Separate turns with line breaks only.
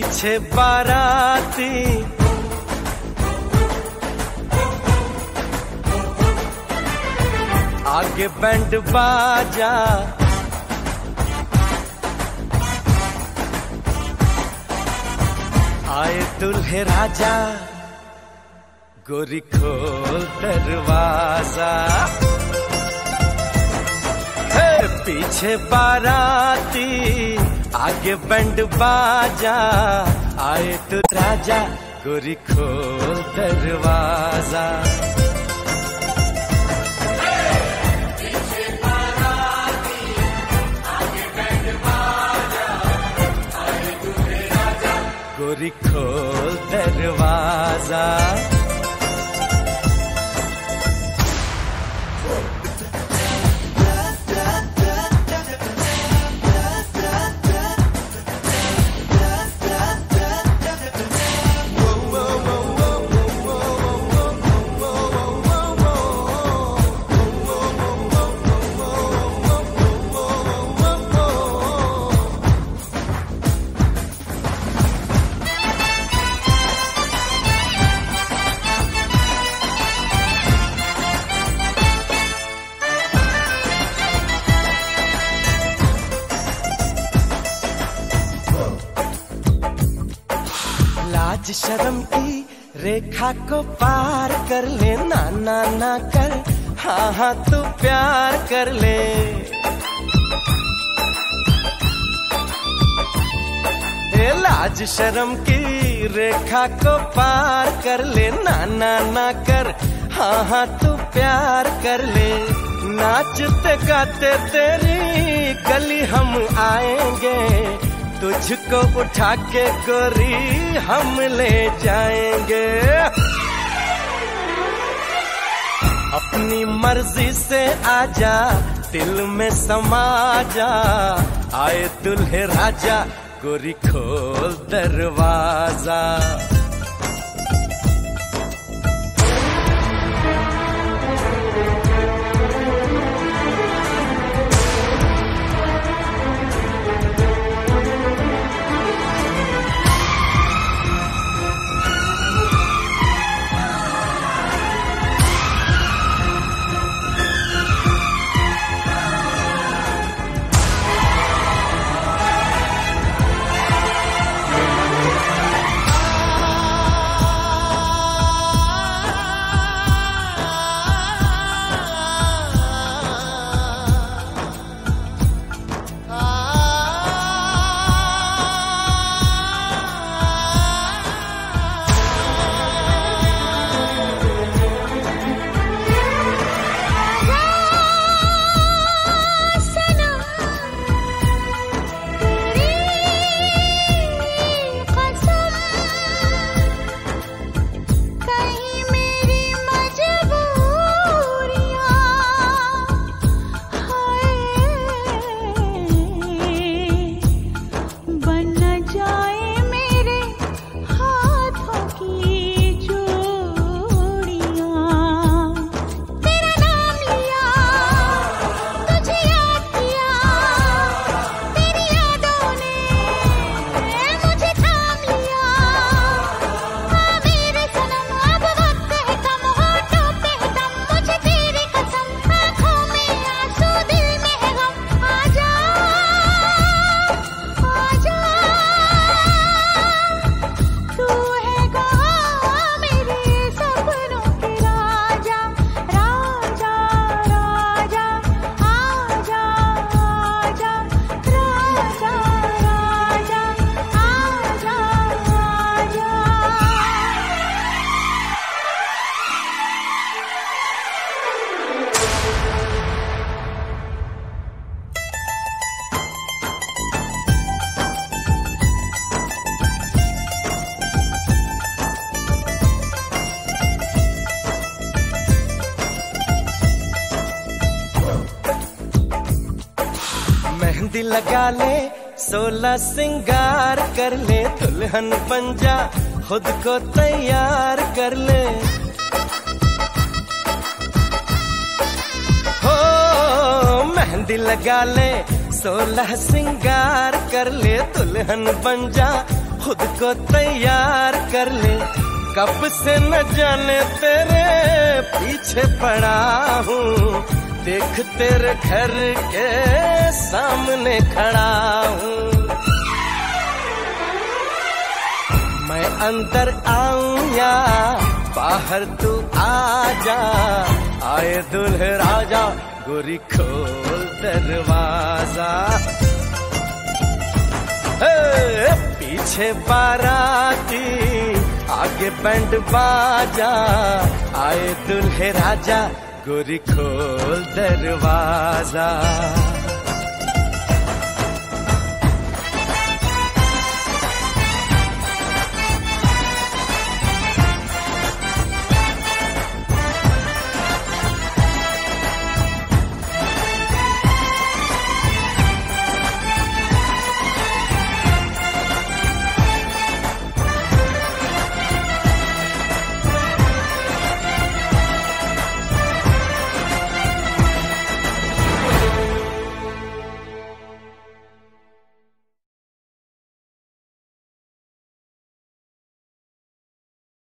पीछे बाराती। आगे बैंड बाजा। आए दुल्हे राजा गोरी खोल दरवाज़ा। पीछे बाराती आगे बैंड बाजा आए तो राजा गोरी खोल दरवाज़ा। गोरी खोल दरवाज़ा। शर्म की रेखा को पार कर ले ना ना ना कर। हाँ हाँ तू प्यार कर ले। लाज शर्म की रेखा को पार कर ले ना ना ना कर। हाँ हाँ तू प्यार कर ले। नाचते गाते तेरी गली हम आएँगे। तुझको उठा के गोरी हम ले जाएँगे। अपनी मर्ज़ी से आजा, दिल में समा जा आए दुल्हे राजा, गोरी खोल दरवाज़ा। मेहंदी लगा ले, सोलह सिंगार कर ले, दुल्हन बन जा खुद को तैयार कर ले। हो, मेहंदी लगा ले, सोलह सिंगार कर ले, दुल्हन बन जा खुद को तैयार कर ले। कब से न जाने तेरे पीछे पड़ा हूँ। देख तेरे घर के सामने खड़ा हूँ। मैं अंदर आऊँ या बाहर तू आ जा आए दुल्हे राजा, गोरी खोल दरवाज़ा। पीछे बाराती, आगे बैंड बाजा। आए दुल्हे राजा गोरी खोल दरवाज़ा।